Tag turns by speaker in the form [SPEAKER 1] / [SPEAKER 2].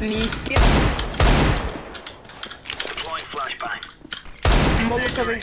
[SPEAKER 1] Nicchia.
[SPEAKER 2] Deploying flashbang.
[SPEAKER 1] Molto del